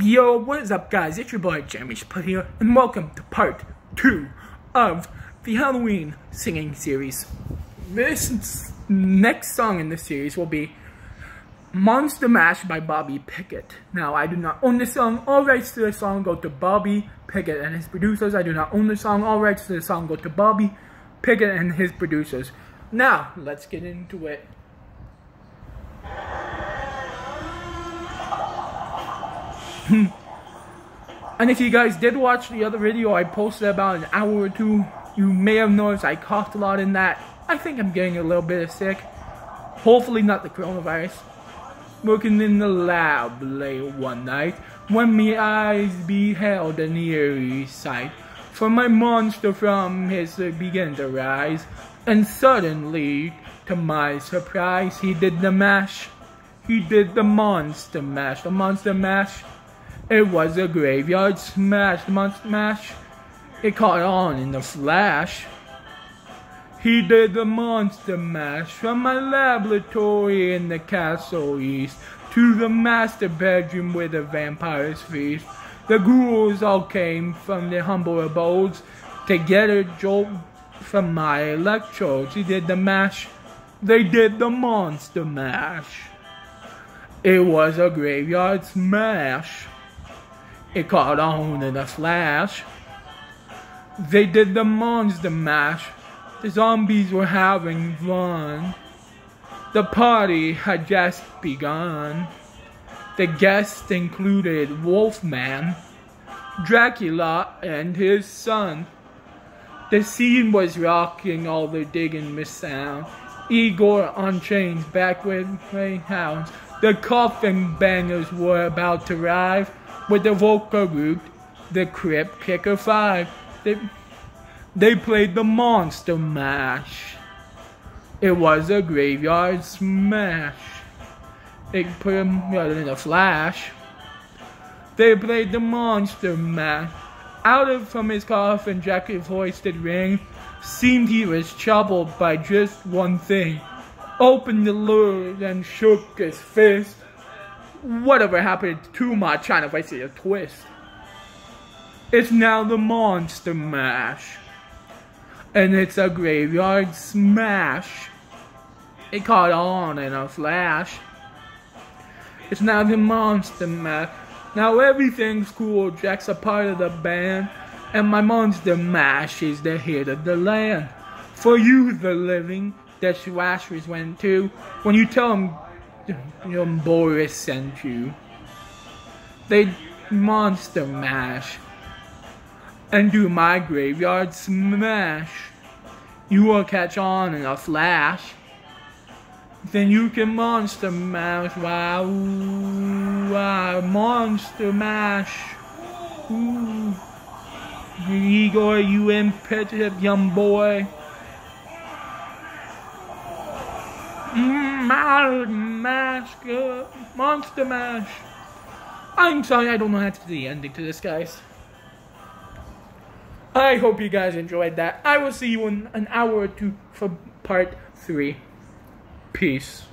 Yo, what is up guys? It's your boy Jeremy Chaput here, and welcome to part 2 of the Halloween singing series. This next song in this series will be Monster Mash by Bobby Pickett. Now, I do not own this song. All rights to the song go to Bobby Pickett and his producers. I do not own the song. All rights to the song go to Bobby Pickett and his producers. Now, let's get into it. Hmm. and if you guys did watch the other video I posted about an hour or two, you may have noticed I coughed a lot in that. I think I'm getting a little bit of sick. Hopefully not the coronavirus. Working in the lab late one night, when my eyes beheld an eerie sight. For my monster from his began to rise, and suddenly, to my surprise, he did the mash. He did the monster mash. The monster mash it was a graveyard smash, monster mash. It caught on in a flash. He did the monster mash from my laboratory in the castle east to the master bedroom where the vampires feast. The ghouls all came from their humble abodes to get a jolt from my electrodes. He did the mash. They did the monster mash. It was a graveyard smash. It caught on in a flash. They did the monster mash. The zombies were having fun. The party had just begun. The guests included Wolfman, Dracula, and his son. The scene was rocking all the digging miss sound. Igor on chains back with hounds. The coffin bangers were about to arrive with the vocal group, the Crypt Kicker 5. They, they played the Monster Mash. It was a graveyard smash. It put him in a flash. They played the Monster Mash. Out of from his coffin, Drac's hoisted ring. Seemed he was troubled by just one thing. Opened the lid and shook his fist whatever happened to my channel if I see a twist. It's now the Monster Mash. And it's a graveyard smash. It caught on in a flash. It's now the Monster Mash. Now everything's cool, Drac's a part of the band. And my Monster Mash is the hit of the land. For you, the living, the Swashers went to. When you tell them your Boris sent you. They monster mash and do my graveyard smash. You will catch on in a flash. Then you can monster mash. Wow, wow, monster mash. Ooh. Igor, you impetuous young boy. Mash, Monster Mash. I'm sorry, I don't know how to do the ending to this, guys. I hope you guys enjoyed that. I will see you in an hour or two for part three. Peace.